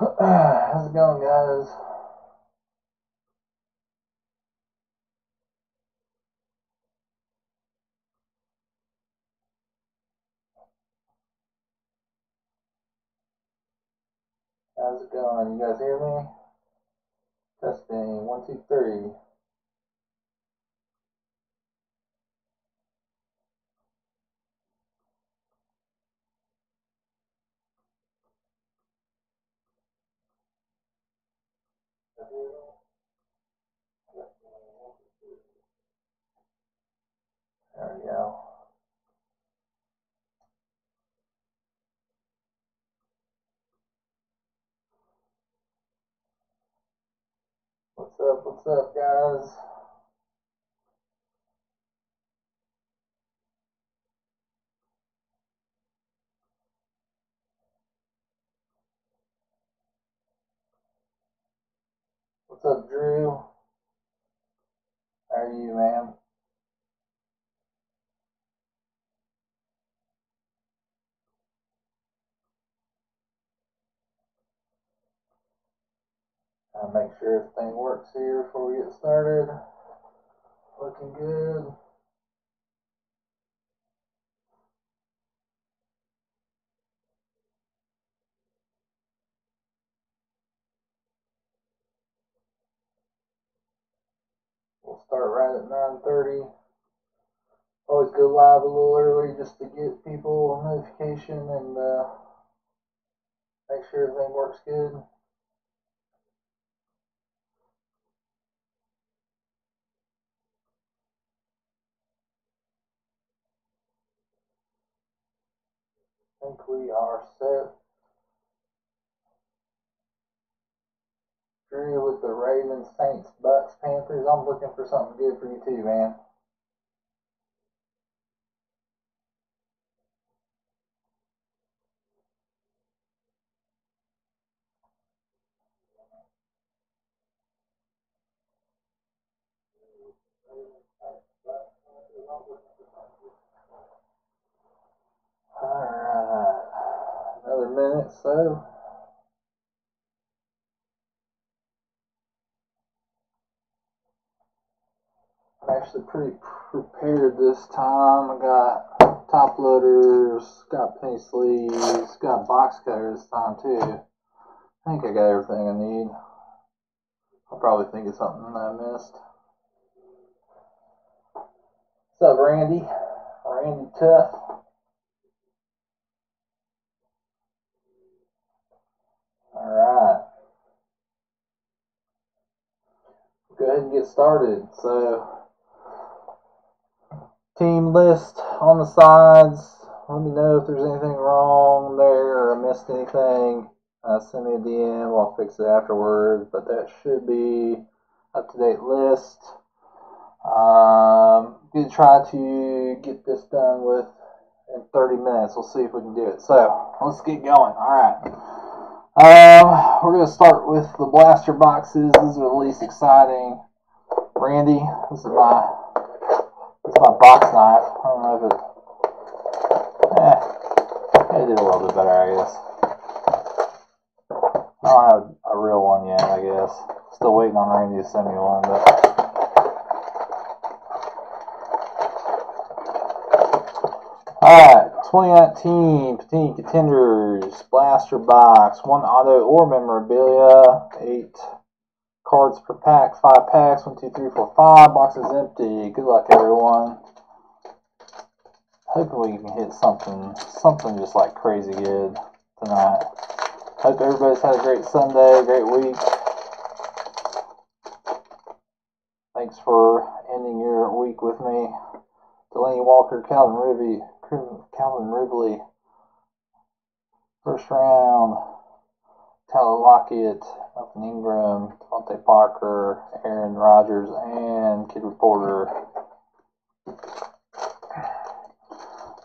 How's it going, guys? How's it going? You guys hear me? Testing. One, two, three. There we go. What's up? What's up, guys? What's up, Drew? How are you, man? Make sure everything works here before we get started. Looking good. We'll start right at 9:30. Always go live a little early just to get people a notification and uh, make sure everything works good. Think we are set. Drew with the Ravens, Saints, Bucks, Panthers. I'm looking for something good for you too, man. Minute, so. I'm actually pretty prepared this time. I got top loaders, got penny sleeves, got box cutter this time too. I think I got everything I need. I'll probably think of something I missed. What's up, Randy? Randy Tuff. Alright. Go ahead and get started. So, team list on the sides. Let me know if there's anything wrong there or I missed anything. Uh, send me a DM. I'll fix it afterwards. But that should be up to date list. Um, gonna try to get this done with in 30 minutes. We'll see if we can do it. So let's get going. All right. Um, we're gonna start with the blaster boxes. These are the least exciting. Randy, this is my this is my box knife. I don't know if it. Eh, it did a little bit better, I guess. I don't have a real one yet, I guess. Still waiting on Randy to send me one, but. Alright, 2019 Panini Contenders Blaster Box, one auto or memorabilia, eight cards per pack, five packs, one, two, three, four, five. Box is empty. Good luck, everyone. Hopefully, you can hit something, something just like crazy good tonight. Hope everybody's had a great Sunday, great week. Thanks for ending your week with me. Delaney Walker, Calvin Calvin Ridley, first round. Tyler Lockett, Melvin Ingram, DeVante Parker, Aaron Rodgers, and Kid Reporter.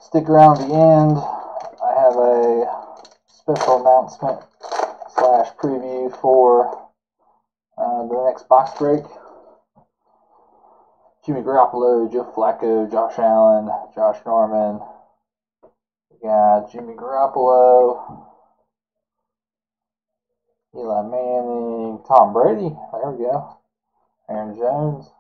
Stick around at the end. I have a special announcement slash preview for uh, the next box break. Jimmy Garoppolo, Joe Flacco, Josh Allen, Josh Norman. We got Jimmy Garoppolo. Eli Manning, Tom Brady. There we go. Aaron Jones.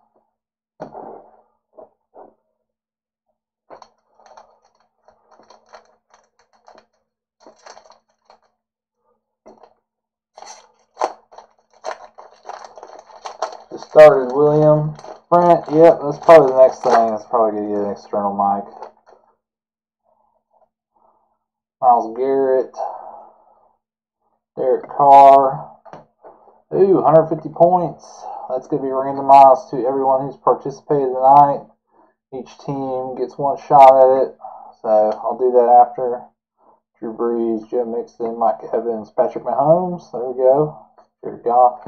Just started William Brent. Yep, that's probably the next thing. That's probably going to get an external mic. Myles Garrett. Derek Carr. Ooh, 150 points. That's going to be randomized to everyone who's participated tonight. Each team gets one shot at it. So I'll do that after. Drew Brees, Joe Mixon, Mike Evans, Patrick Mahomes. There we go. Jared Goff.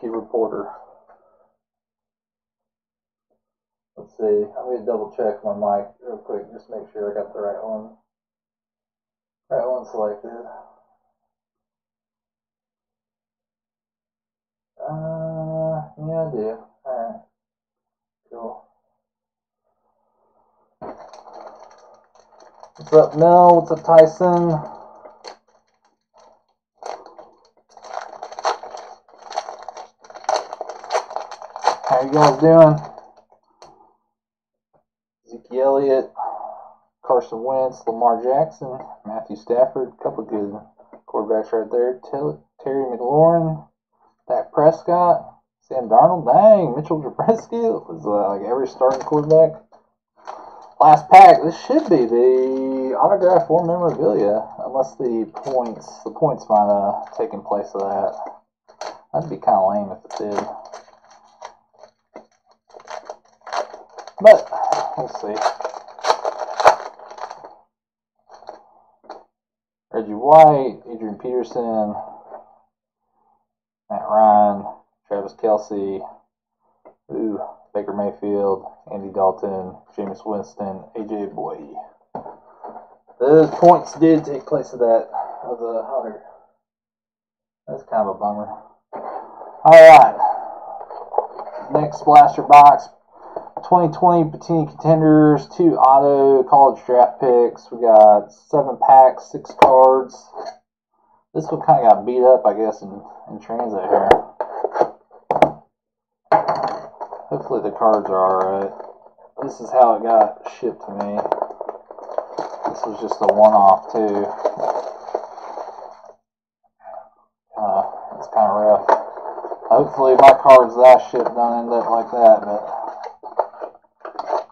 Key reporter. Let's see. I'm going to double check my mic real quick. Just make sure I got the right one. Right one selected. Uh, yeah, I do. Alright. Cool. What's up, Mel? What's up, Tyson? How you guys doing? Zeke Elliott, Carson Wentz, Lamar Jackson, Matthew Stafford, a couple good quarterbacks right there. Terry McLaurin, Dak Prescott, Sam Darnold. Dang, Mitchell Trubisky was uh, like every starting quarterback. Last pack. This should be the autograph or memorabilia, unless the points the points might have taken place of that. That'd be kind of lame if it did. But we'll see. White, Adrian Peterson, Matt Ryan, Travis Kelce, ooh, Baker Mayfield, Andy Dalton, Jameis Winston, AJ Bouye. Those points did take place of that of the hunter. That's kind of a bummer. Alright. Next blaster box. 2020 Panini Contenders, two auto college draft picks. We got seven packs, six cards. This one kind of got beat up, I guess, in, in transit here. Hopefully the cards are alright. This is how it got shipped to me. This was just a one-off, too. Uh, it's kind of rough. Hopefully my cards that I shipped don't end up like that, but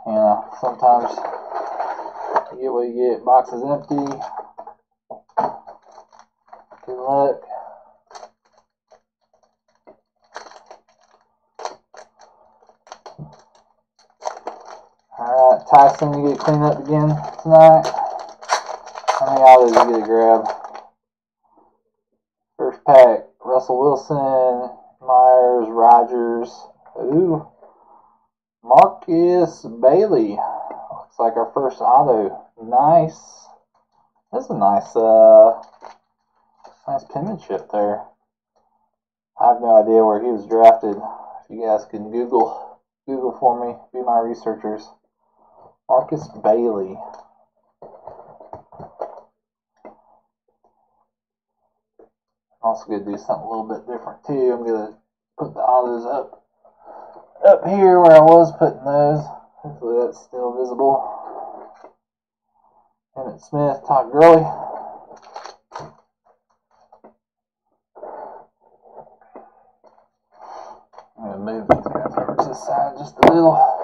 you know, sometimes you get what you get. Box is empty. Good luck. Alright, Tyson, you get cleaned up again tonight. How many autos you get to grab? First pack, Russell Wilson, Myers, Rogers. Ooh. Markus Bailey. Looks like our first auto. Nice. That's a nice, uh, nice penmanship there. I have no idea where he was drafted. If you guys can Google, Google for me, be my researchers. Markus Bailey. Also gonna do something a little bit different too. I'm gonna put the autos up up here where I was putting those. Hopefully that's still visible. Emmitt Smith, Todd Gurley. I'm going to move these guys over to the side just a little.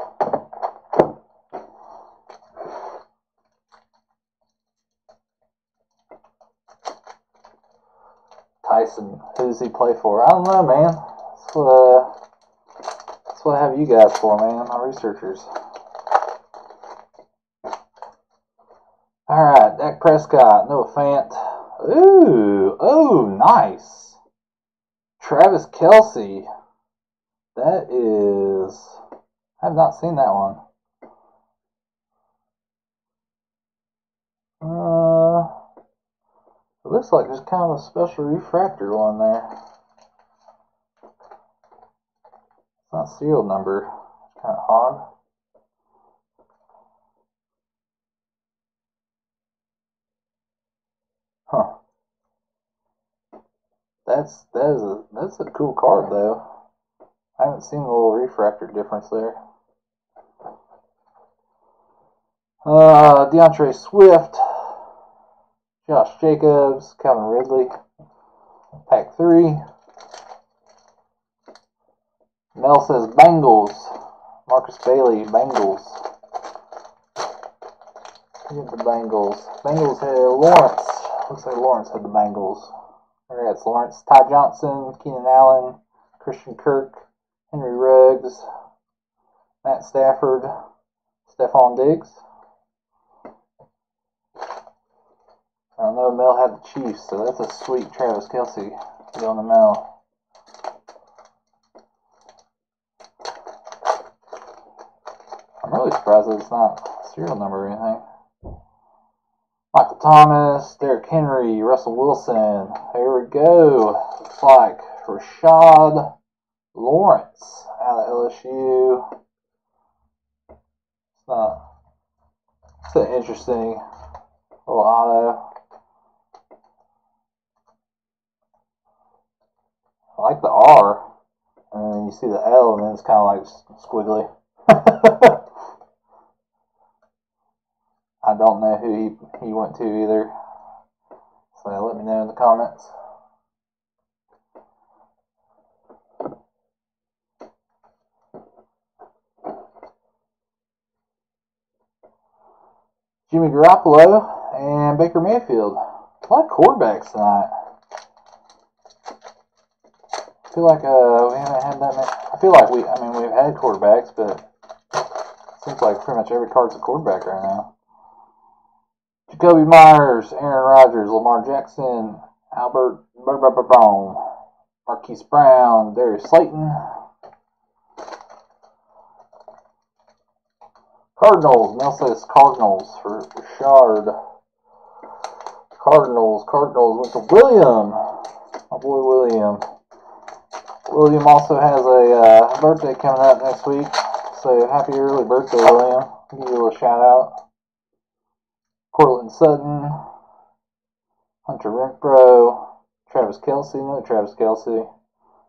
Tyson, who does he play for? I don't know, man. What, uh, that's what I have you guys for, man, my researchers. Alright, Dak Prescott, Noah Fant. Ooh, oh, nice. Travis Kelce. That is. I have not seen that one. Uh, it looks like there's kind of a special refractor one there. Not serial number. It's kind of odd. Huh. That's that is a that's a cool card though. I haven't seen the little refractor difference there. Uh, DeAndre Swift, Josh Jacobs, Calvin Ridley, pack three. Mel says Bengals, Markus Bailey, Bengals. At the Bengals. Bengals had Lawrence. Looks like Lawrence had the Bengals. Congrats, Lawrence. Ty Johnson, Keenan Allen, Christian Kirk, Henry Ruggs, Matt Stafford, Stefon Diggs. I don't know Mel had the Chiefs, so that's a sweet Travis Kelce going the Mel. I'm really surprised that it's not serial number or anything. Michael Thomas, Derrick Henry, Russell Wilson. Here we go. Looks like Rashard Lawrence out of LSU. It's not. It's an interesting little auto. I like the R, and then you see the L, and then it's kind of like squiggly. I don't know who he, he went to either. So let me know in the comments. Jimmy Garoppolo and Baker Mayfield. A lot of quarterbacks tonight. I feel like uh, we haven't had that many. I feel like we, I mean, we've had quarterbacks, but it seems like pretty much every card's a quarterback right now. Jakobi Myers, Aaron Rodgers, Lamar Jackson, Albert Brown, Marquise Brown, Darius Slayton. Cardinals, Mel says Cardinals for Richard. Cardinals, Cardinals went to William. My boy William. William also has a uh, birthday coming up next week. So happy early birthday, William. I'll give you a little shout out. Courtland Sutton, Hunter Renfrow, Travis Kelce, another Travis Kelce,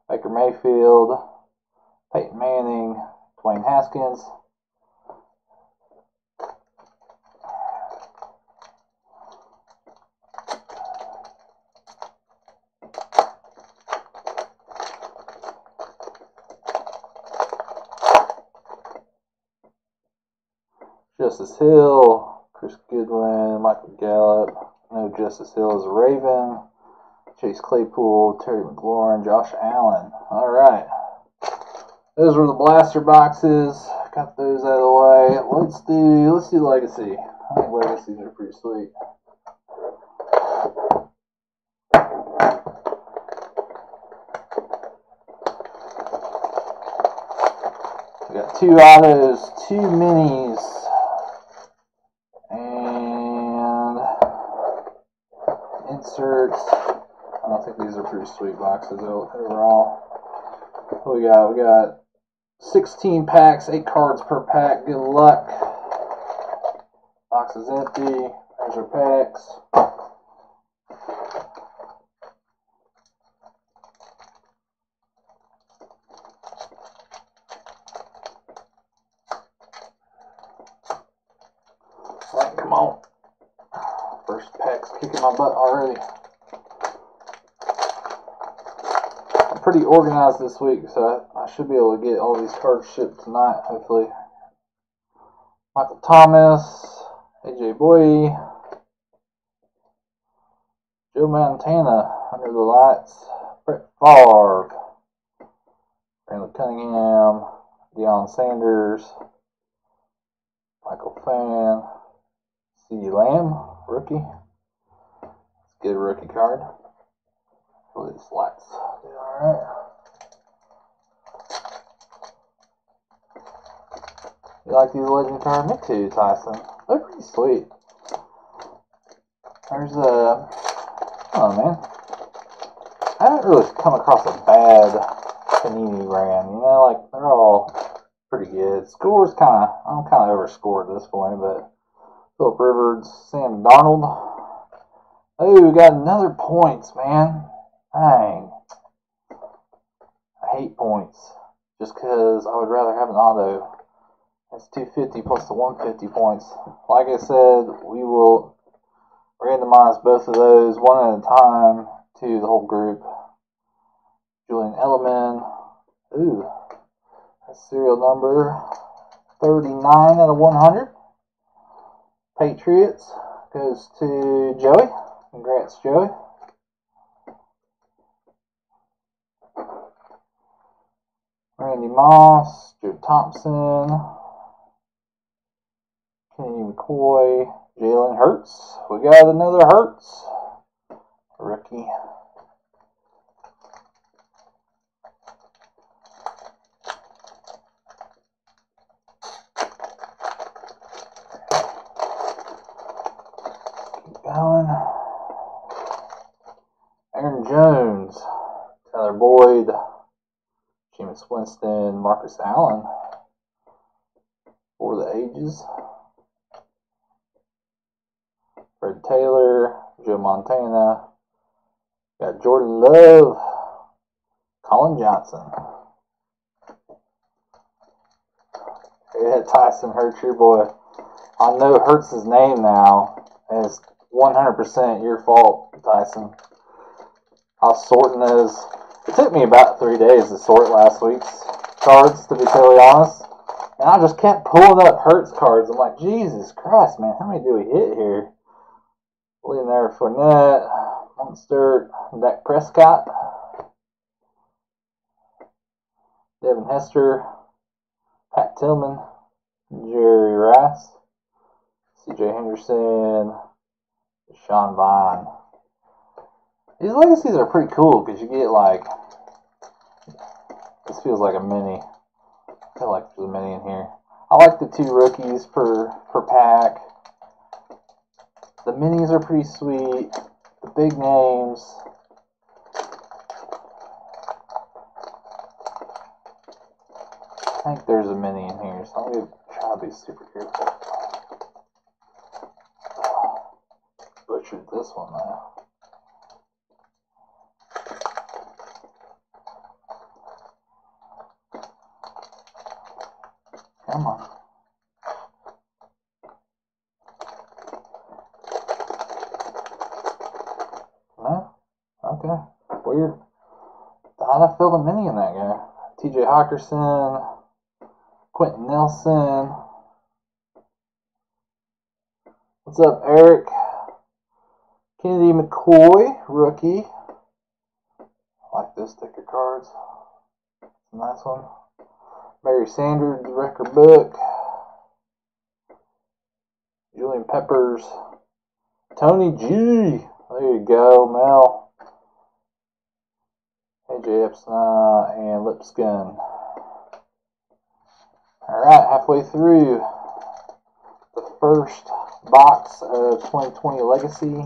Baker Mayfield, Peyton Manning, Dwayne Haskins. Justice Hill, Chris Godwin, Michael Gallup, no Justice Hill is Raven, Chase Claypool, Terry McLaurin, Josh Allen. All right. Those were the blaster boxes. Got those out of the way. Let's do let's do legacy. I think legacies are pretty sweet. We got two autos, two minis, inserts. I don't think these are pretty sweet boxes overall. What we got? We got 16 packs, 8 cards per pack. Good luck. Box is empty. There's our packs. come on. First pack's kicking my butt already. I'm pretty organized this week, so I, should be able to get all these cards shipped tonight, hopefully. Michael Thomas, AJ Bouye, Joe Montana, Under the Lights, Brett Favre, Brandon Cunningham, Deion Sanders, Michael Fan, CeeDee Lamb, rookie. Let's get a rookie card. Hopefully this lights alright. You like these legend cards? Me too, Tyson. They're pretty sweet. There's a... Oh, man. I haven't really come across a bad Panini brand. You know, like, they're all pretty good. Scores kind of... I'm kind of overscored at this point, but... Philip Rivers, Sam Darnold. Oh, we got another points, man. Dang. I hate points. Just because I would rather have an auto. That's 250 plus the 150 points. Like I said, we will randomize both of those one at a time to the whole group. Julian Edelman. Ooh. That's serial number 39 out of 100. Patriots goes to Joey. Congrats, Joey. Randy Moss, Joe Thompson, McCoy, Jalen Hurts. We got another Hurts rookie. Keep going. Aaron Jones, Tyler Boyd, Jameis Winston, Marcus Allen for the ages. Fred Taylor, Joe Montana, got Jordan Love, Colin Johnson. Yeah, Tyson Hurts, your boy. I know Hurts' his name now, and it's 100% your fault, Tyson. I was sorting those. It took me about three days to sort last week's cards, to be totally honest. And I just kept pulling up Hurts cards. I'm like, Jesus Christ, man, how many do we hit here? Leonard Fournette, Monster, Dak Prescott, Devin Hester, Pat Tillman, Jerry Rice, CJ Henderson, Sean Vine. These legacies are pretty cool because you get like this feels like a mini. I feel like there's a mini in here. I like the two rookies per per pack. The minis are pretty sweet. The big names. I think there's a mini in here, so I'm try to be super careful. Butchered this one though. Come on. No? Okay. Weird. Thought I filled a mini in that guy. TJ Quenton Nelson. What's up, Eric? Kennedy McCoy, rookie. I like those sticker cards. Nice one. Mary Sanders, the record book. Julius Peppers. Tony G. There you go, Mel. AJ Epstein and Lipscomb. Alright, halfway through the first box of 2020 Legacy.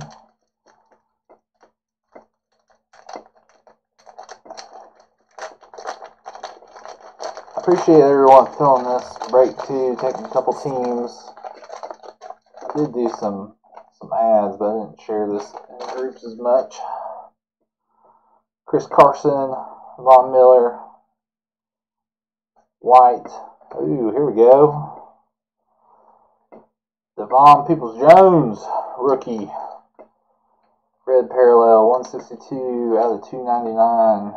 appreciate everyone filling this break too, taking a couple teams. I did do some some ads, but I didn't share this in groups as much. Chris Carson, Von Miller, White. Ooh, here we go. Devon Peoples Jones, rookie. Red parallel, 162 out of 299.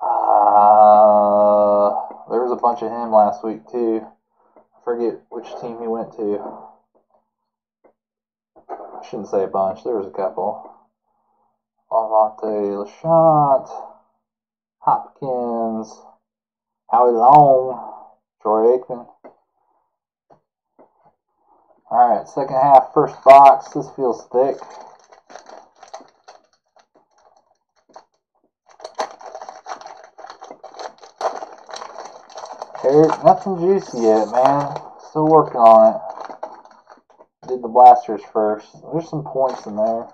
Uh, there was a bunch of him last week too. I forget which team he went to. I shouldn't say a bunch. There was a couple. Lavonte Lashant, Hopkins, Howie Long, Troy Aikman. Alright, second half, first box. This feels thick. Eric, nothing juicy yet, man. Still working on it. Did the blasters first. There's some points in there.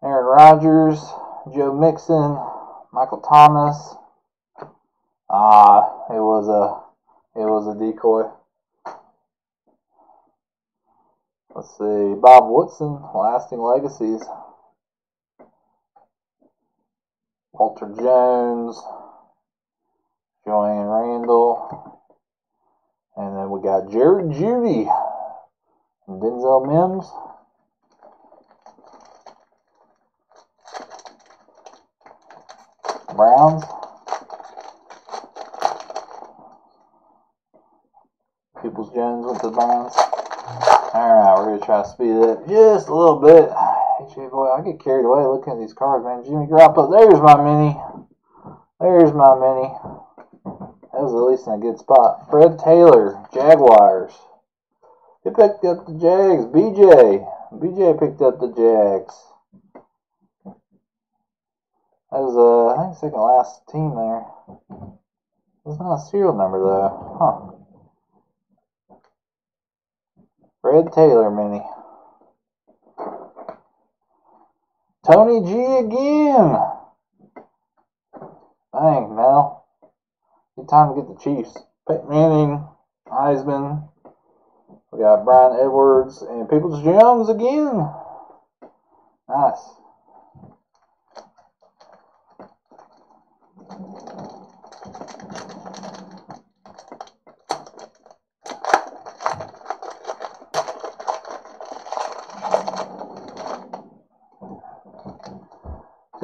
Aaron Rodgers, Joe Mixon, Michael Thomas. Ah, it was a it was a decoy. Let's see, Bob Woodson, lasting legacies. Walter Jones, Joanne Randall, and then we got Jerry Jeudy, Denzel Mims. Browns. Peoples Jones with the Browns. Alright, we're going to try to speed it up just a little bit. HA boy, I get carried away looking at these cards, man. Jimmy Garoppolo, there's my mini. There's my mini. That was at least in a good spot. Fred Taylor, Jaguars. He picked up the Jags. BJ. BJ picked up the Jags. That was, uh, I think, second last team there. It's not a serial number, though. Huh. Fred Taylor mini. Tony G again. Dang, Mel. Good time to get the Chiefs. Peyton Manning, Heisman. We got Bryan Edwards and Peoples Jones again. Nice.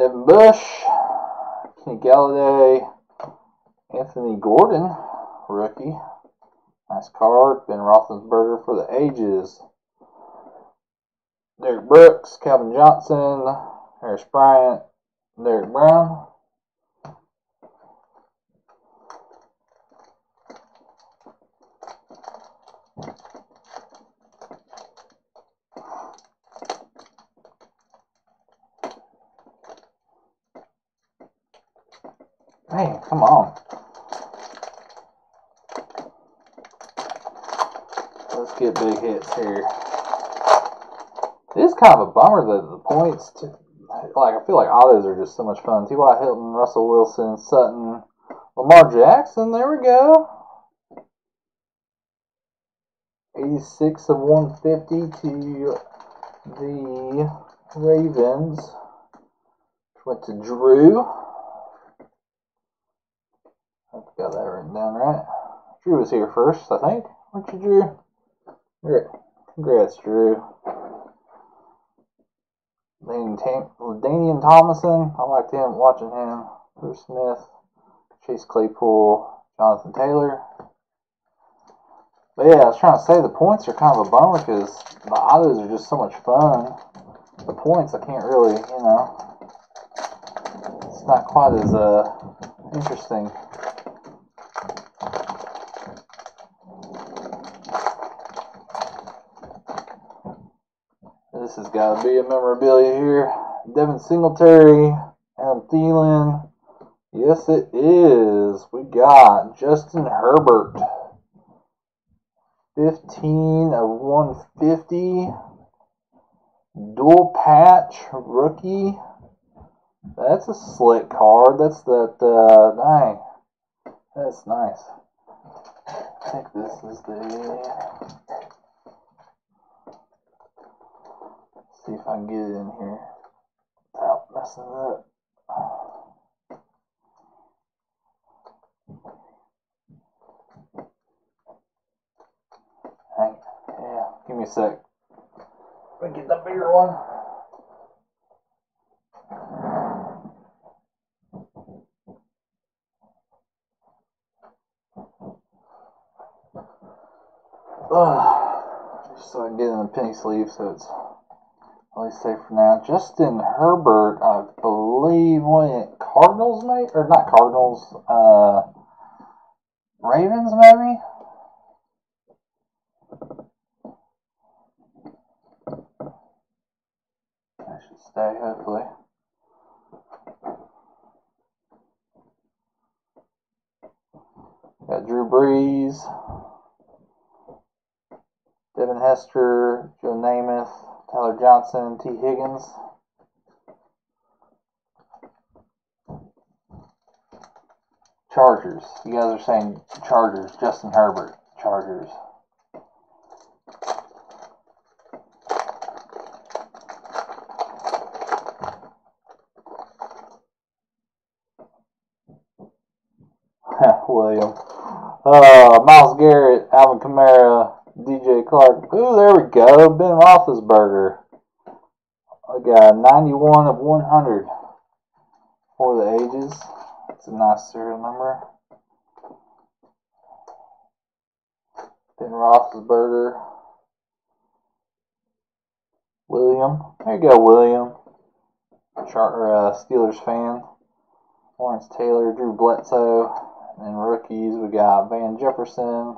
Devin Bush, Kenny Golladay, Anthony Gordon, rookie. Nice card. Ben Roethlisberger for the ages. Derek Brooks, Calvin Johnson, Harris Bryant, Derek Brown. Man, come on. Let's get big hits here. It is kind of a bummer that the points, to, like, I feel like autos are just so much fun. T.Y. Hilton, Russell Wilson, Sutton, Lamar Jackson, there we go. 86 of 150 to the Ravens. Went to Drew. I've got that written down right. Drew was here first, I think. Weren't you, Drew? Great. Congrats, Drew. Danian Thomason. I liked him, watching him. Bruce Smith. Chase Claypool. Jonathan Taylor. But yeah, I was trying to say the points are kind of a bummer because the autos are just so much fun. The points I can't really, you know, it's not quite as uh, interesting. This has got to be a memorabilia here. Devin Singletary, Adam Thielen. Yes, it is. We got Justin Herbert. 15 of 150. Dual patch rookie. That's a slick card. That's that, uh, dang. That's nice. I think this is the. See if I can get it in here without messing it up. Hang, yeah, give me a sec. Me get the bigger one. Ugh. Just so I can get in a penny sleeve so it's at least safe for now. Justin Herbert, I believe, what, Cardinals, mate? Or not Cardinals, uh, Ravens, maybe? I should stay, hopefully. Got Drew Brees, Devin Hester, Joe Namath, Tyler Johnson and Tee Higgins. Chargers. You guys are saying Chargers. Justin Herbert. Chargers. William. Uh, Myles Garrett, Alvin Kamara, DJ Clark. Ooh, there we go. Ben Roethlisberger. I got 91 of 100 for the ages. It's a nice serial number. Ben Roethlisberger. William. There you go, William. Char uh, Steelers fan. Lawrence Taylor, Drew Bledsoe. And rookies, we got Van Jefferson,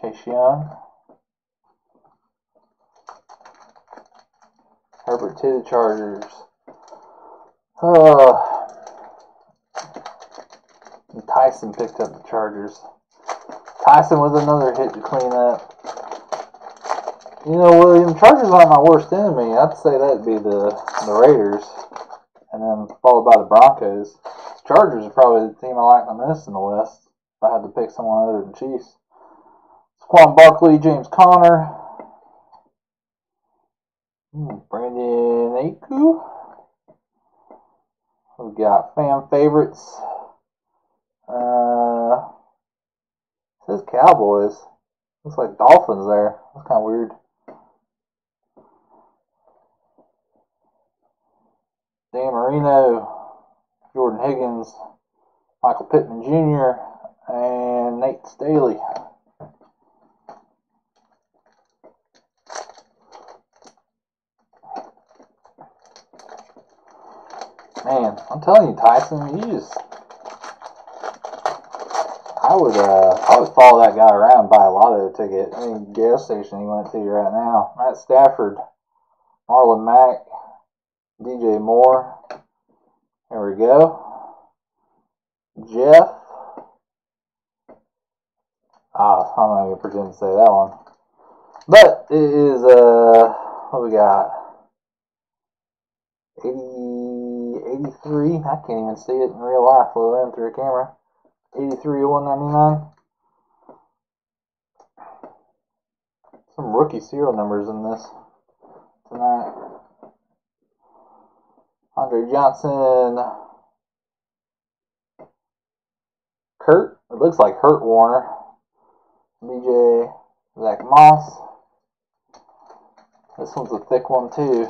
Chase Young. Herbert to the Chargers. Uh, Tyson picked up the Chargers. Tyson with another hit to clean up. You know, William, Chargers aren't my worst enemy. I'd say that'd be the the Raiders, and then followed by the Broncos. Chargers are probably the team I like the most in the West. If I had to pick someone other than Chiefs. Saquon Barkley, James Conner, Brandon Aiyuk. We've got fan favorites. Uh, says Cowboys. Looks like Dolphins there. That's kind of weird. Dan Marino, Jordan Higgins, Michael Pittman Jr., and Nate Staley. Man, I'm telling you, Tyson, you just I would uh I would follow that guy around buy a lotto ticket. Any gas station he went to right now. Matt Stafford, Marlon Mack, DJ Moore. There we go. Jeff. Ah, I'm not gonna pretend to say that one. But it is uh what we got? 80, 83. I can't even see it in real life, let alone through a camera. 83 199. Some rookie serial numbers in this tonight. Andre Johnson. Kurt. It looks like Hurt Warner. DJ Zach Moss. This one's a thick one too.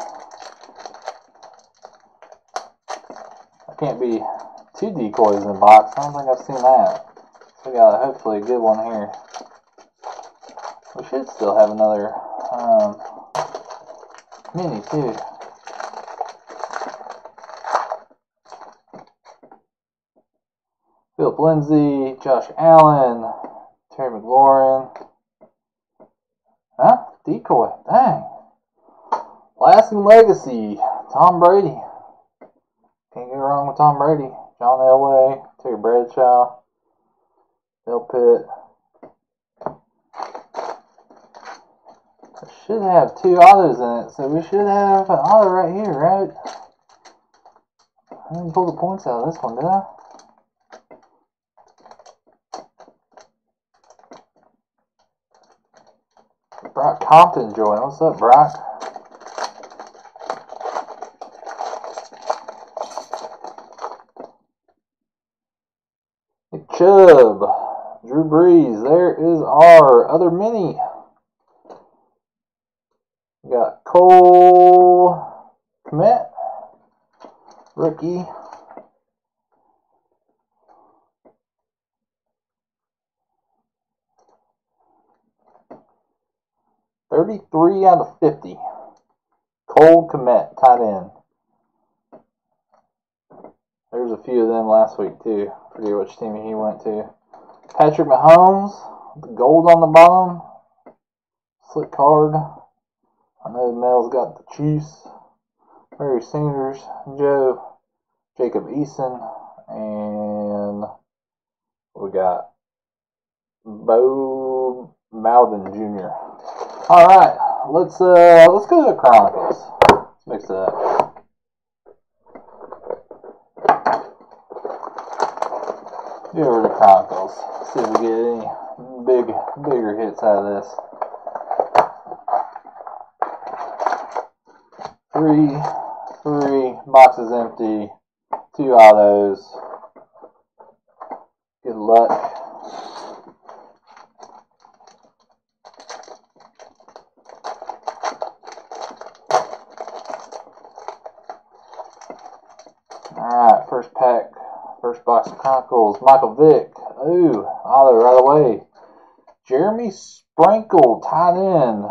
I can't be two decoys in the box. I don't think I've seen that. So we got a, hopefully a good one here. We should still have another um, mini too. Philip Lindsay, Josh Allen, Terry McLaurin. Huh? Decoy. Dang. Lasting legacy. Tom Brady. Can't go wrong with Tom Brady. John Elway, Terry Bradshaw, Bill Pitt. I should have two autos in it, so we should have an auto right here, right? I didn't pull the points out of this one, did I? Brock Compton joined. What's up, Brock? Nick Chubb, Drew Brees. There is our other mini. We got Cole Kmet, rookie. Thirty-three out of fifty. Cole Kmet, tight end. There's a few of them last week too. Forget which team he went to. Patrick Mahomes, gold on the bottom. Slick card. I know Mel's got the Chiefs. Barry Sanders, Joe, Jacob Eason, and we got Bo Malvin Jr. All right, let's uh let's go to the Chronicles. Let's mix it up. Get rid of cockles. See if we get any big, bigger hits out of this. Three, three boxes empty, two autos. Good luck. Alright, first pack Boston Chronicles, Michael Vick. Ooh, auto right away. Jeremy Sprinkle, tight end.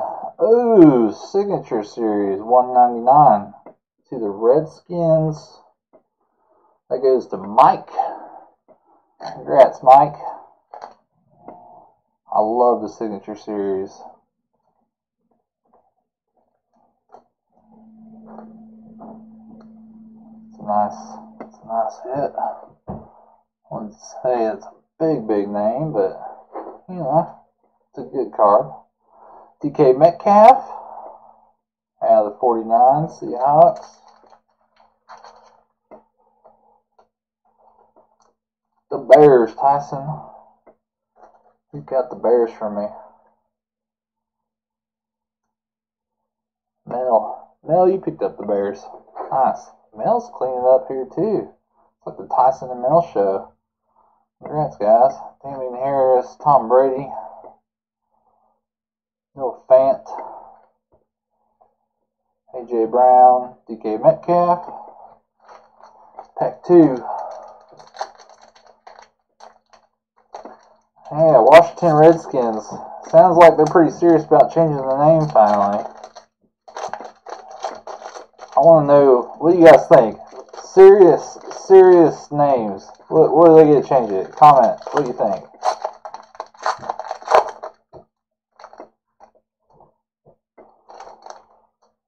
Ooh, signature series, 199. To the Redskins. That goes to Mike. Congrats, Mike. I love the signature series. It's nice, it's a nice hit. Wouldn't say it's a big, big name, but you know, it's a good card. DK Metcalf out of the 49 Seahawks. The Bears, Tyson. You got the Bears for me. Mel. Mel, you picked up the Bears. Nice. Mel's cleaning up here too. It's like the Tyson and Mel show. Congrats, guys. Damien Harris, Tom Brady. Noah Fant. AJ Brown, DK Metcalf. Pack 2. Yeah, Washington Redskins. Sounds like they're pretty serious about changing the name finally. I want to know, what do you guys think? Serious, serious names. What, what are they going to change it? Comment. What do you think?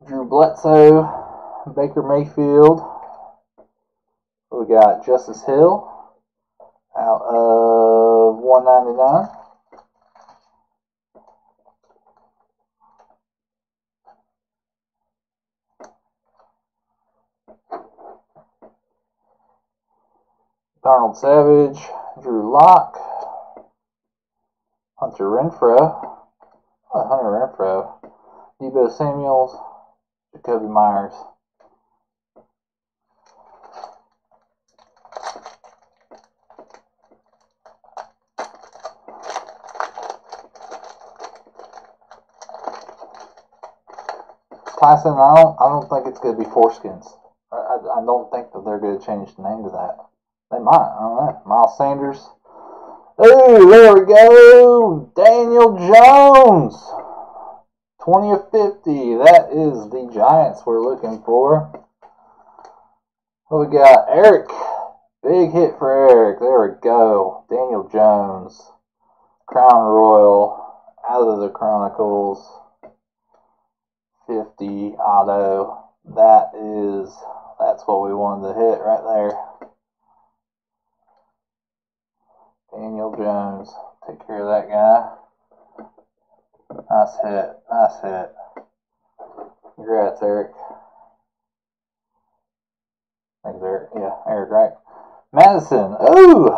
Drew Bledsoe, Baker Mayfield. We got Justice Hill out of 199. Savage, Drew Lock, Hunter Renfrow, oh, uh, Hunter Renfrow, Deebo Samuels, Jakobi Myers. Tyson, I don't, I don't think it's going to be foreskins. I, I, I don't think that they're going to change the name to that. They might. I. Miles Sanders. Oh, there we go. Daniel Jones. 20 of 50. That is the Giants we're looking for. What we got? Eric. Big hit for Eric. There we go. Daniel Jones. Crown Royal. Out of the Chronicles. 50 auto. That is, that's what we wanted to hit right there. Daniel Jones. Take care of that guy. Nice hit. Nice hit. Congrats, Eric. Thanks, Eric. Yeah, Eric, right? Mattison. Ooh!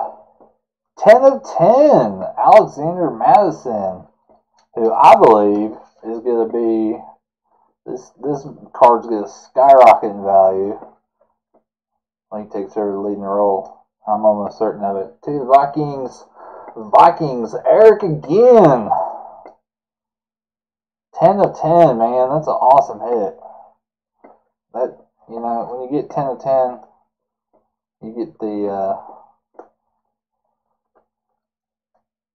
10 of 10. Alexander Mattison, who I believe is going to be this this card's going to skyrocket in value he takes over the leading role. I'm almost certain of it. To the Vikings. Vikings, Eric again. 10 of 10, man. That's an awesome hit. That, you know, when you get 10 of 10, you get the, uh,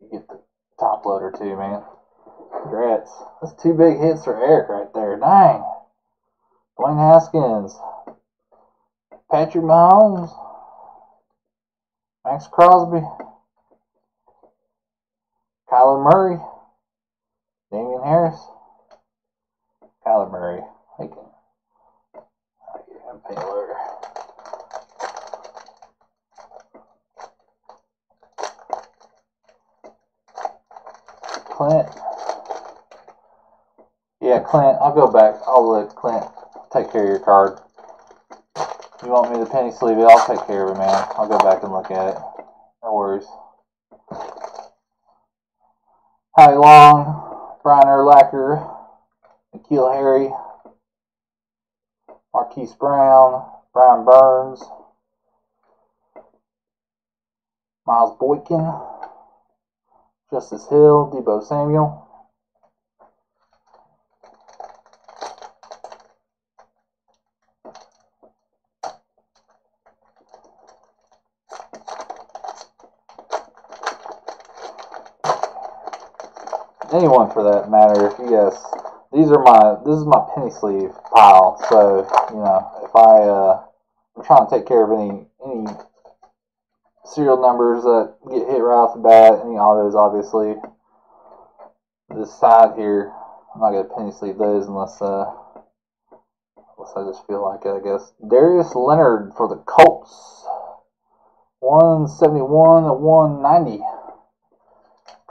you get the top loader too, man. Congrats. That's two big hits for Eric right there. Dang. Dwayne Haskins. Patrick Mahomes. Maxx Crosby. Kyler Murray. Damien Harris. Kyler Murray. I can. I him payloader. Clint. Yeah, Clint, I'll go back. I'll let Clint take care of your card. You want me to penny sleeve it? I'll take care of it, man. I'll go back and look at it. No worries. Howie Long, Brian Urlacher, N'Keal Harry, Marquise Brown, Brian Burns, Miles Boykin, Justice Hill, Deebo Samuel. For that matter. If you guys, these are my this is my penny sleeve pile. So you know, if I uh, I'm trying to take care of any any serial numbers that get hit right off the bat, any autos, obviously. This side here, I'm not gonna penny sleeve those unless uh, unless I just feel like it. I guess Darius Leonard for the Colts, 171 to 190.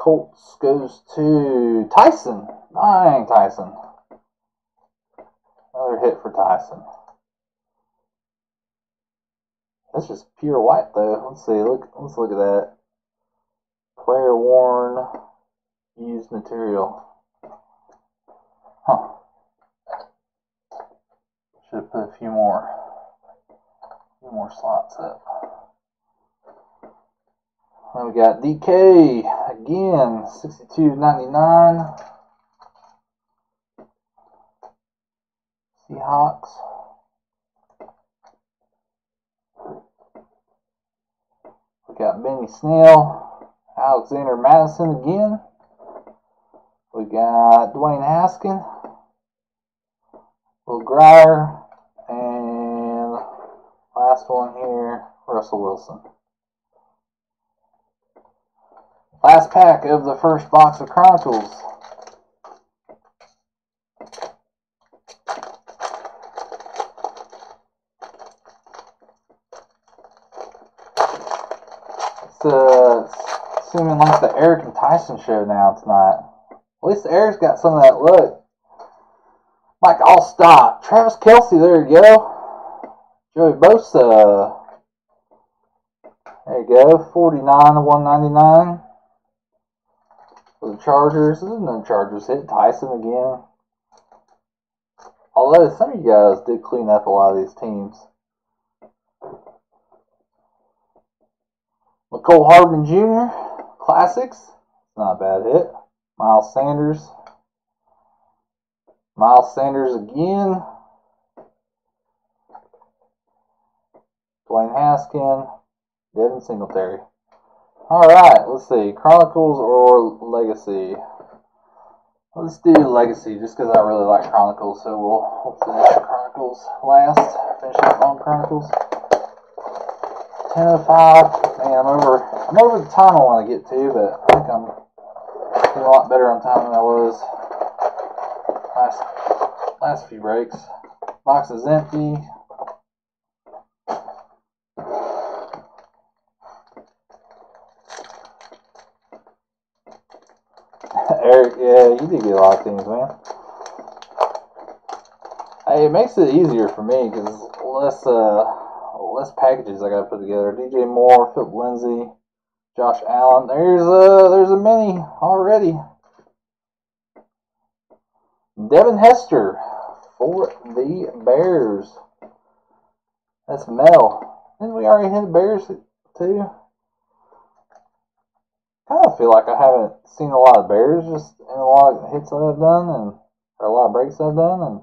Colts goes to Tyson. Dang, Tyson. Another hit for Tyson. That's just pure white though. Let's see. Look. Let's look at that. Player worn, used material. Huh. Should have put a few more, a few more slots up. Then we got DK again, sixty-two ninety nine. Seahawks. We got Benny Snell, Alexander Mattison again. We got Dwayne Haskin, Will Grier, and last one here, Russell Wilson. Last pack of the first box of Chronicles. It's, uh, seeming like the Eric and Tyson show now tonight. At least Eric's got some of that look. Mike, I'll stop. Travis Kelce, there you go. Joey Bosa. There you go. 49 to 199 for the Chargers. This is no Chargers hit. Tyson again. Although some of you guys did clean up a lot of these teams. Mecole Hardman Jr. Classics. Not a bad hit. Miles Sanders. Miles Sanders again. Dwayne Haskin. Devin Singletary. Alright, let's see. Chronicles or Legacy? Let's do Legacy just because I really like Chronicles, so we'll, finish Chronicles last. Finish up on Chronicles. 10 of 5. Man, I'm over, I'm over the time I want to get to, but I think I'm doing a lot better on time than I was last, last few breaks. Box is empty. Eric, yeah, you do get a lot of things, man. Hey, it makes it easier for me because less uh less packages I got to put together. DJ Moore, Philip Lindsay, Josh Allen. There's a there's a mini already. Devin Hester for the Bears. That's Mel. Didn't we already hit Bears too? Kind of feel like I haven't seen a lot of Bears just in a lot of hits that I've done and or a lot of breaks I've done and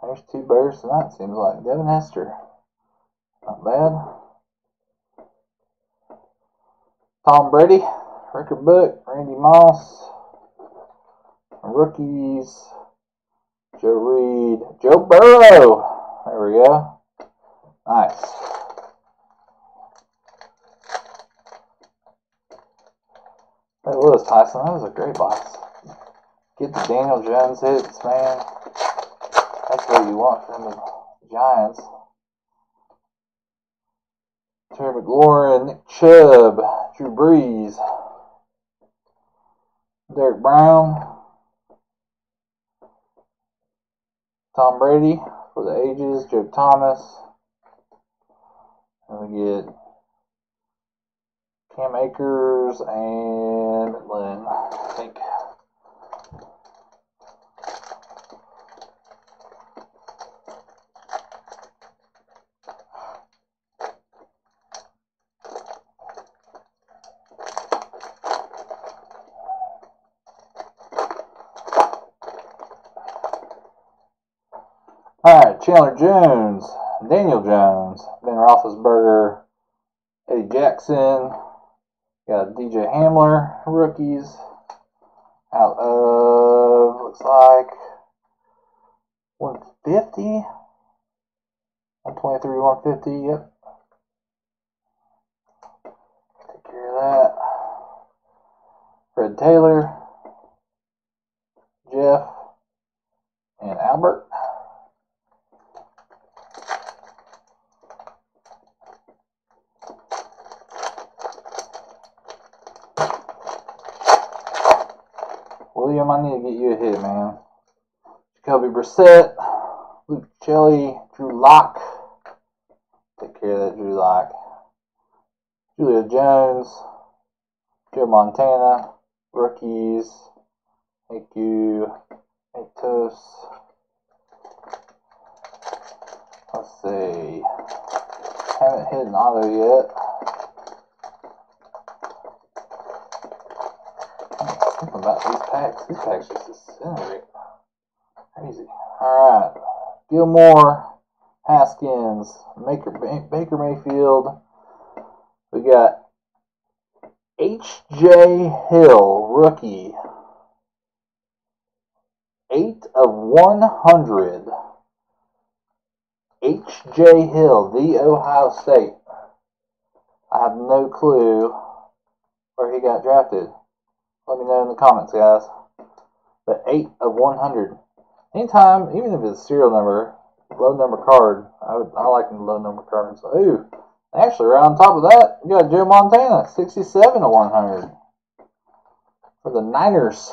there's two Bears tonight seems like. Devin Hester. Not bad. Tom Brady, record book, Randy Moss, rookies, Joe Reed, Joe Burrow. There we go. Nice. Hey, Lewis Tyson, that was a great box. Get the Daniel Jones hits, man. That's what you want from the Giants. Terry McLaurin, Nick Chubb, Drew Brees, Derek Brown, Tom Brady for the ages, Joe Thomas. And we get Cam Akers and Lynn, I think. Alright, Chandler Jones, Daniel Jones, Ben Roethlisberger, Eddie Jackson, got KJ Hamler, rookies, out of, looks like 150. 123, 150, yep. Take care of that. Fred Taylor, Jeff, and Albert. William, I need to get you a hit, man. Jacoby Brissett, Luke Shelley, Drew Lock. Take care of that Drew Lock. Julio Jones, Joe Montana, rookies. Thank you. Atos. Let's see. Haven't hit an auto yet. Something about these packs. These packs just disintegrate. Crazy. Alright. Gilmore, Haskins, Baker, Baker Mayfield. We got K.J. Hill, rookie. 8 of 100. K.J. Hill, the Ohio State. I have no clue where he got drafted. Let me know in the comments, guys. But 8 of 100. Anytime, even if it's a serial number, low number card, I, would, I like the low number cards. Ooh, actually, right on top of that, you got Joe Montana, 67 of 100 for the Niners.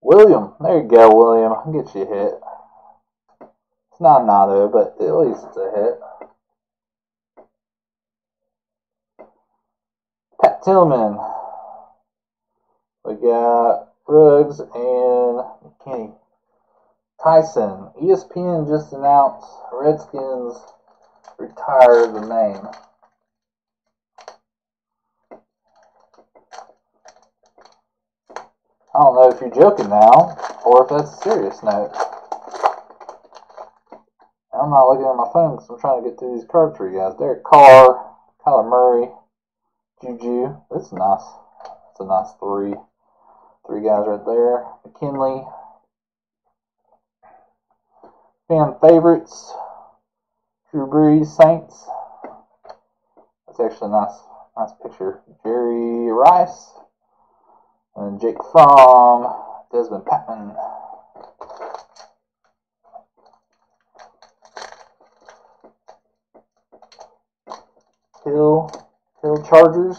William, there you go, William. I'll get you a hit. It's not an auto, but at least it's a hit. Pat Tillman. We got Ruggs and McKinney. Tyson. ESPN just announced Redskins retire the name. I don't know if you're joking now or if that's a serious note. I'm not looking at my phone because I'm trying to get through these cards for you guys. Derek Carr, Kyler Murray, Juju. That's nice. That's a nice three. Three guys right there. McKinley. Fan favorites. Drew Brees, Saints. That's actually a nice, nice picture. Jerry Rice. And Jake Fromm. Desmond Patman. Hill. Hill Chargers.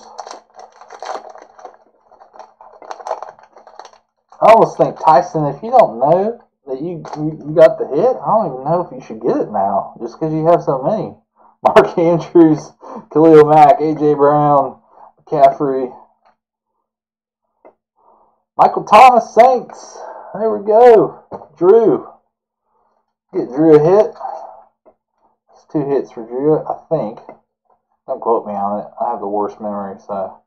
I almost think Tyson, if you don't know that you, you, you got the hit, I don't even know if you should get it now, just because you have so many. Mark Andrews, Khalil Mack, AJ Brown, McCaffrey, Michael Thomas, Saints. There we go. Drew. Get Drew a hit. It's two hits for Drew, I think. Don't quote me on it. I have the worst memory, so.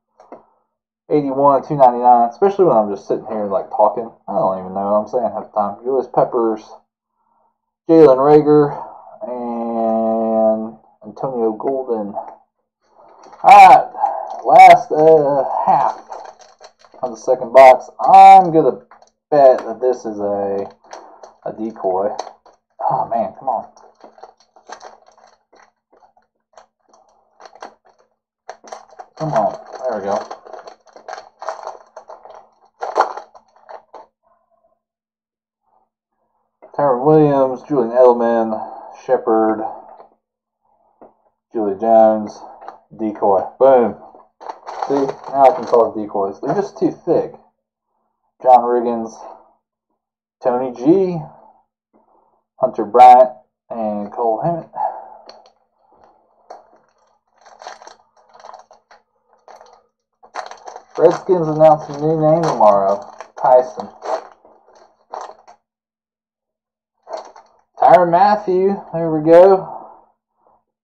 81, 299, especially when I'm just sitting here like talking. I don't even know what I'm saying half the time. Julius Peppers, Jalen Reagor, and Antonio Golden. Alright, last uh, half of the second box. I'm gonna bet that this is a a decoy. Oh man, come on. Come on. There we go. Tyron Williams, Julian Edelman, Shepard, Julio Jones, decoy. Boom. See, now I can call it decoys. They're just too thick. John Riggins, Tony G, Hunter Bryant, and Cole Kmet. Redskins announcing a new name tomorrow. Tyson. Tyrann Mathieu. There we go.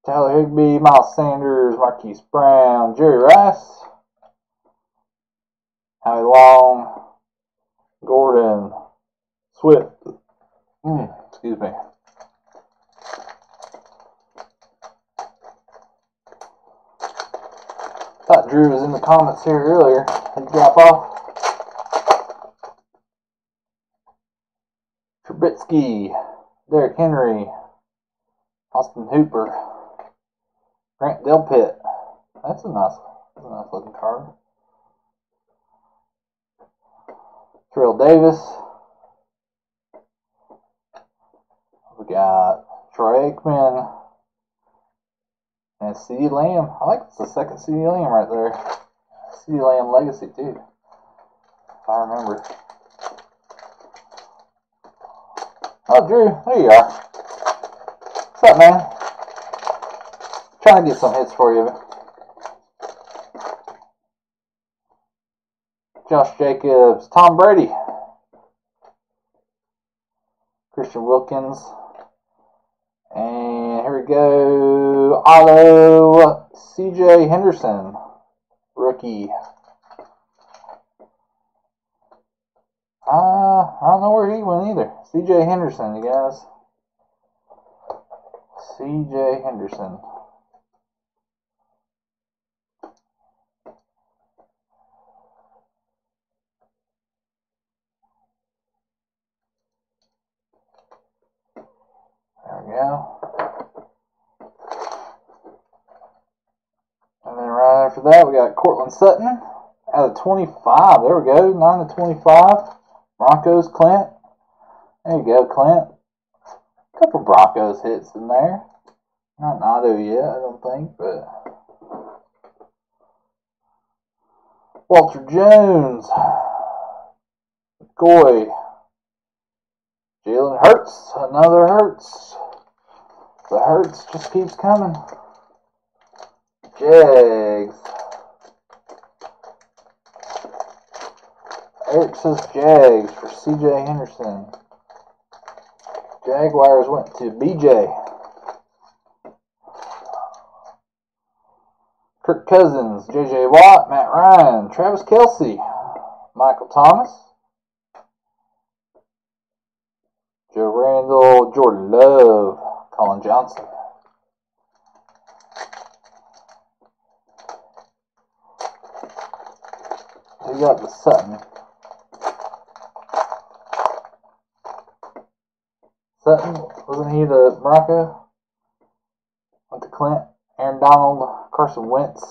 Tyler Higbee, Miles Sanders, Marquise Brown, Jerry Rice, Howie Long, Gordon, Swift. Mm, excuse me. Thought Drew was in the comments here earlier. Did drop off. Trubisky. Derrick Henry, Austin Hooper, Grant Delpit. That's a nice, that's a nice looking card. Terrell Davis. We got Troy Aikman and CeeDee Lamb. I like it's the second CeeDee Lamb right there. CeeDee Lamb legacy too. If I remember. Oh, Drew, there you are. What's up, man? Trying to get some hits for you. Josh Jacobs, Tom Brady, Christian Wilkins, and here we go, auto CJ Henderson, rookie. Uh, I don't know where he went either. CJ Henderson, you guys. CJ Henderson. There we go. And then right after that, we got Courtland Sutton out of 25. There we go, 9 to 25. Broncos, Clint. There you go, Clint. A couple Broncos hits in there. Not an auto yet, I don't think, but. Walter Jones. Goy. Jalen Hurts. Another Hurts. The Hurts just keeps coming. Jags. Eric says Jags for CJ Henderson. Jaguars went to BJ. Kirk Cousins, JJ Watt, Matt Ryan, Travis Kelce, Michael Thomas, Joe Randall, Jordan Love, Colin Johnson. We got the Sutton. Sutton, wasn't he the Bronco? Went to Clint, Aaron Donald, Carson Wentz,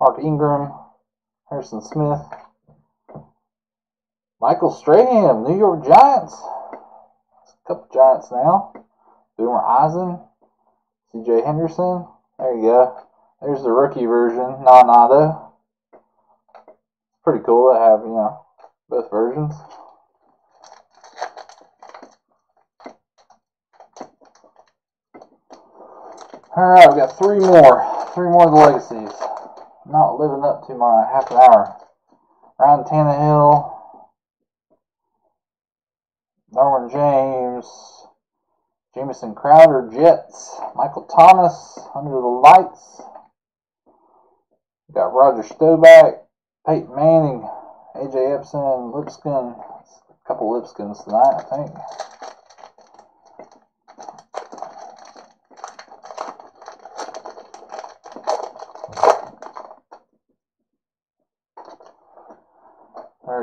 Mark Ingram, Harrison Smith, Michael Strahan, New York Giants. A couple Giants now. Boomer Eisen, CJ Henderson. There you go. There's the rookie version, non auto. Pretty cool to have, you know, both versions. Alright, we got three more. Three more of the legacies. Not living up to my half an hour. Ryan Tannehill. Derwin James. Jamison Crowder, Jets. Michael Thomas, Under the Lights. We got Roger Staubach. Peyton Manning. AJ Epson, Lipskin. A couple Lipskins tonight, I think.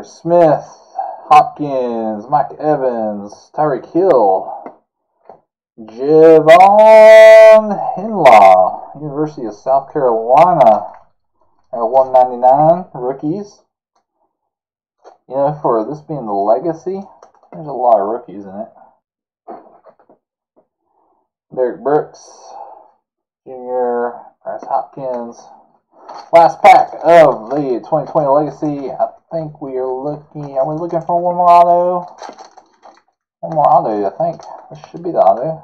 Smith, Hopkins, Mike Evans, Tyreek Hill, Javon Kinlaw, University of South Carolina, at 199 rookies. You know, for this being the legacy, there's a lot of rookies in it. Derrick Brooks, Jr., Bryce Hopkins. Last pack of the 2020 Legacy. I think we are looking. Are we looking for one more auto? One more auto, I think. This should be the auto.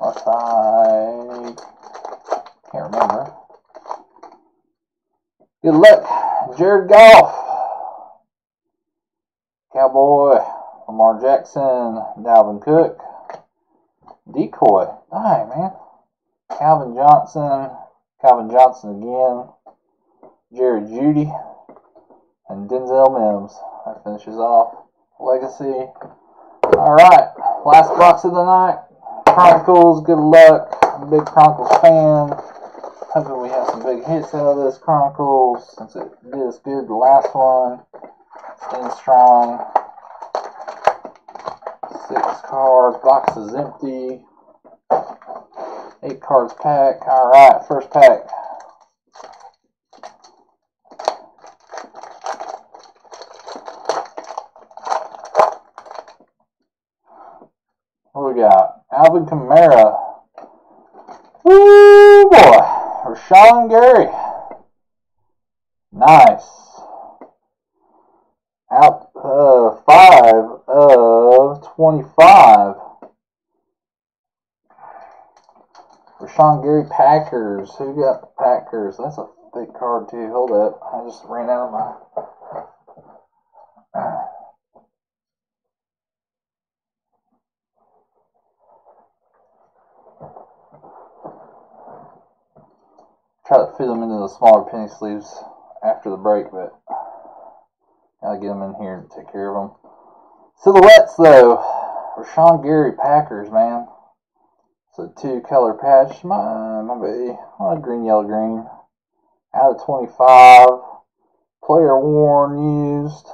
Unless I can't remember. Good luck, Jared Goff. Cowboy, Lamar Jackson, Dalvin Cook, Decoy. Alright, man. Calvin Johnson, Calvin Johnson again, Jerry Jeudy, and Denzel Mims. That finishes off Legacy. Alright, last box of the night. Chronicles, good luck. I'm a big Chronicles fan. Hoping we have some big hits out of this Chronicles since it did as good the last one. Staying strong. Six cards. Box is empty. Eight cards pack. Alright, first pack. What we got? Alvin Kamara. Woo boy. Rashan Gary. Nice. Out uh, five of 25. Rashan Gary Packers. Who got Packers? That's a thick card too. Hold up. I just ran out of my try to fit them into the smaller penny sleeves after the break, but gotta get them in here and take care of them. Silhouettes, though. Rashan Gary Packers, man. It's a two color patch. My, my baby. Oh, green, yellow, green. Out of 25. Player worn, used.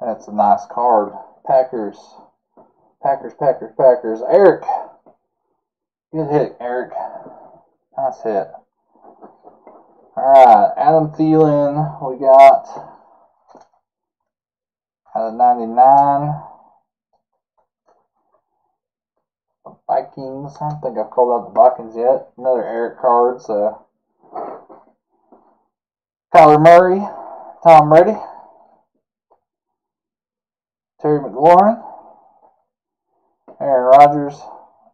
That's a nice card. Packers. Packers, Packers, Packers. Eric. Good hit, Eric. Nice it. Alright, Adam Thielen, we got out of 99. The Vikings, I don't think I've called out the Vikings yet. Another Eric card, so. Kyler Murray, Tom Brady, Terry McLaurin, Aaron Rodgers,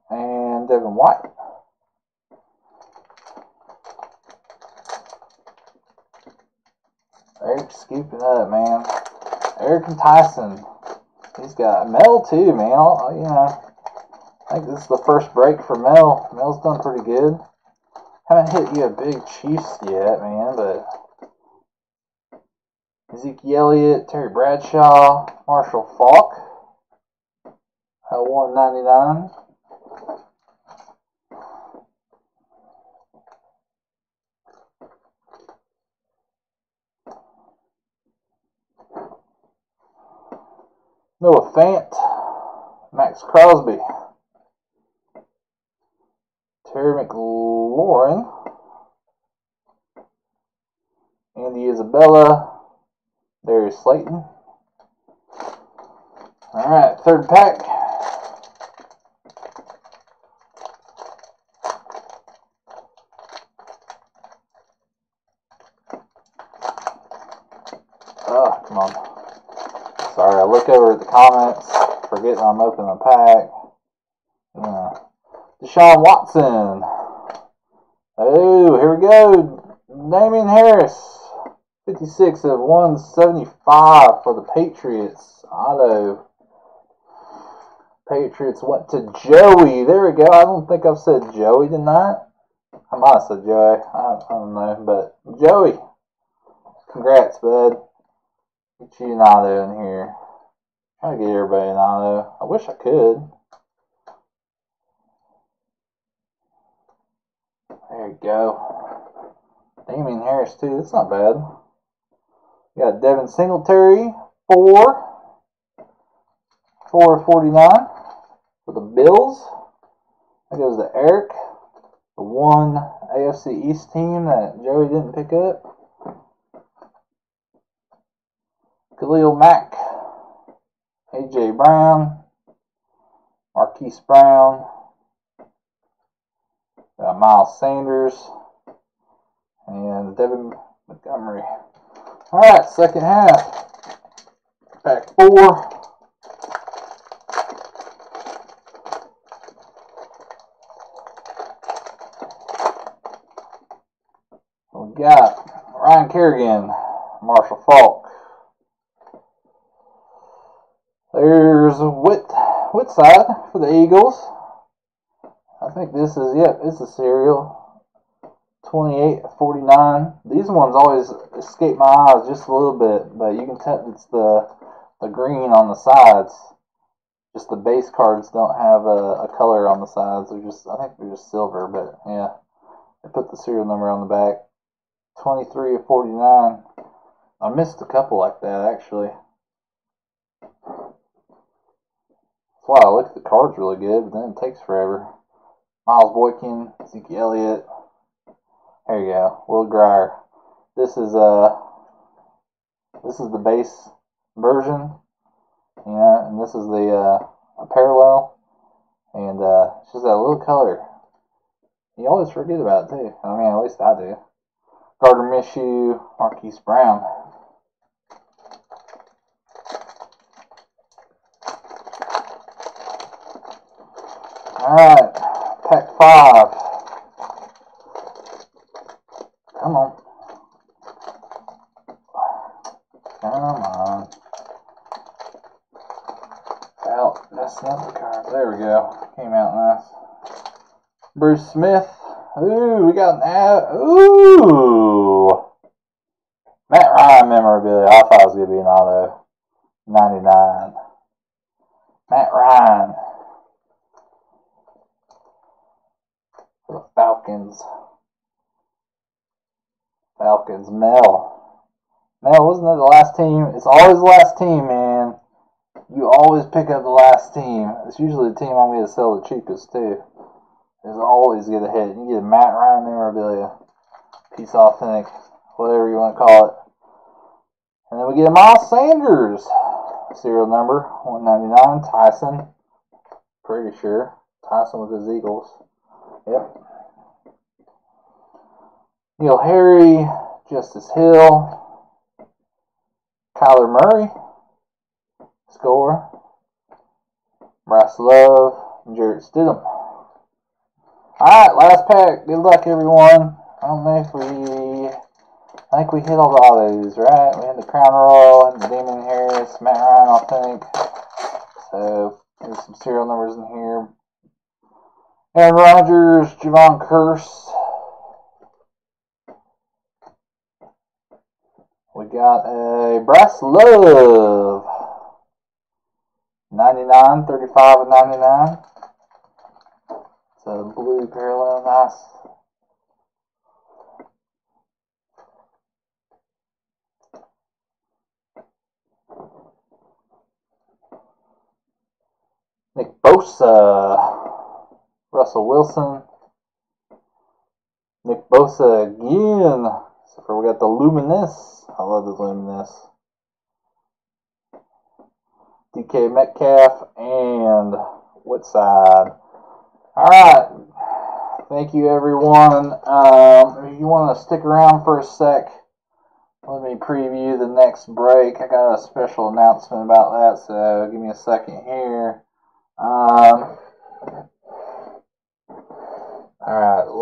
and Devin White. Eric scooping up, man. Eric and Tyson. He's got Mel too, man. You know, I think this is the first break for Mel. Mel's done pretty good. Haven't hit you a big Chiefs yet, man, but Ezekiel Elliott, Terry Bradshaw, Marshall Faulk at 199. Noah Fant, Maxx Crosby, Terry McLaurin, Andy Isabella, Darius Slayton. All right, third pack. Oh, come on. Sorry, I look over at the comments, forgetting I'm opening the pack. Yeah. Deshaun Watson. Oh, here we go. Damien Harris. 56 of 175 for the Patriots. Auto. Patriots went to Joey. There we go. I don't think I've said Joey tonight. I might have said Joey. I, I don't know. But Joey. Congrats, bud. Get you Nado in here. To get everybody Nado. I wish I could. There you go. Damien Harris too. That's not bad. We got Devin Singletary, four. Four forty nine for the Bills. That goes to Eric. The one AFC East team that Joey didn't pick up. Khalil Mack, A.J. Brown, Marquise Brown, got Miles Sanders, and Devin Montgomery. All right, second half. Pack four. We got Ryan Kerrigan, Marshall Faulk, There's Whit Whitside for the Eagles. I think this is yep, it's a serial. 28 49. These ones always escape my eyes just a little bit, but you can tell it's the the green on the sides. Just the base cards don't have a, a color on the sides. They're just I think they're just silver, but yeah. They put the serial number on the back. 23 of 49. I missed a couple like that actually. Why look at the cards really good, but then it takes forever. Miles Boykin, Zeke Elliott. There you go. Will Grier. This is uh this is the base version. You know, and this is the uh parallel. And uh it's just that little color. You always forget about it too. I mean at least I do. Gardner Minshew, Marquise Brown. Alright, pack five. Come on. Come on. Out, messing up the card. There we go. Came out nice. Bruce Smith. Ooh, we got an ad. Ooh. Matt Ryan memorabilia. I thought it was going to be an auto. 99. Matt Ryan. the Falcons. Falcons. Mel. Mel, wasn't that the last team? It's always the last team, man. You always pick up the last team. It's usually the team I'm going to sell the cheapest, too. There's always get a hit. You get a Matt Ryan memorabilia. Peace authentic. Whatever you want to call it. And then we get a Miles Sanders. Serial number 199. Tyson. Pretty sure. Tyson with his Eagles. Yep. N'Keal Harry, Justice Hill, Kyler Murray, score, Bryce Love, Jarrett Stidham. Alright, last pack. Good luck, everyone. I don't know if we... I think we hit all the autos, right? We had the Crown Royal, and the Damien Harris, Matt Ryan, I think. So, there's some serial numbers in here. Aaron Rodgers, Javon Curse. We got a Brass Love. 99, 35 and 99. It's a blue parallel, nice. Nick Bosa. Russell Wilson. Nick Bosa again. So we got the Luminous. I love the Luminous. DK Metcalf and Woodside. Alright. Thank you, everyone. Um, if you want to stick around for a sec, let me preview the next break. I got a special announcement about that, so give me a second here. Um,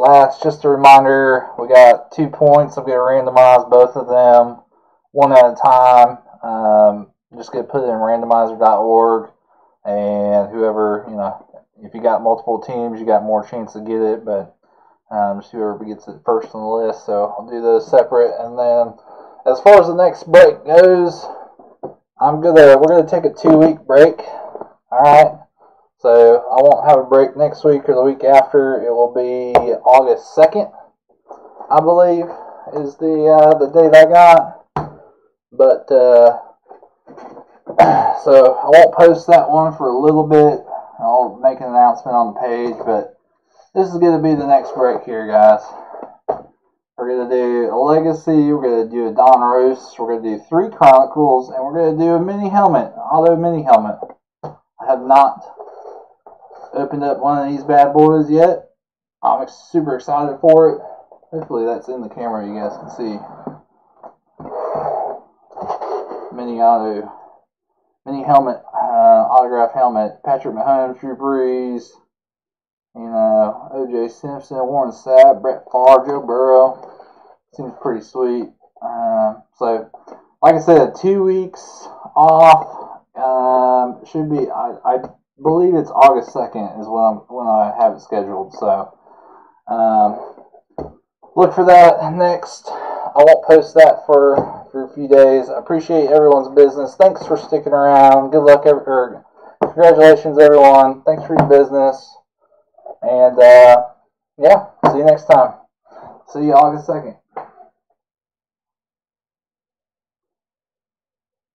Last, just a reminder, we got two points. I'm going to randomize both of them one at a time. Um, just get put it in randomizer.org, and whoever, you know, if you got multiple teams, you got more chance to get it, but um, just whoever gets it first on the list. So I'll do those separate. And then as far as the next break goes, I'm gonna we're gonna take a two week break. All right. So I won't have a break next week or the week after. It will be August 2nd, I believe, is the uh, the date I got. But uh, so I won't post that one for a little bit. I'll make an announcement on the page, but this is going to be the next break here, guys. We're going to do a legacy. We're going to do a Donruss. We're going to do three Chronicles, and we're going to do a mini helmet, auto mini helmet. I have not opened up one of these bad boys yet. I'm super excited for it. Hopefully that's in the camera you guys can see. Mini auto, mini helmet, uh, autograph helmet. Patrick Mahomes, Drew Brees, you know, O.J. Simpson, Warren Sapp, Brett Favre, Joe Burrow. Seems pretty sweet. Uh, so, like I said, two weeks off. Um, should be. I, I believe it's August 2nd is when, I'm, when I have it scheduled. So um, look for that next. I won't post that for, for a few days. I appreciate everyone's business. Thanks for sticking around. Good luck, every, or congratulations, everyone. Thanks for your business. And uh, yeah, see you next time. See you August 2nd.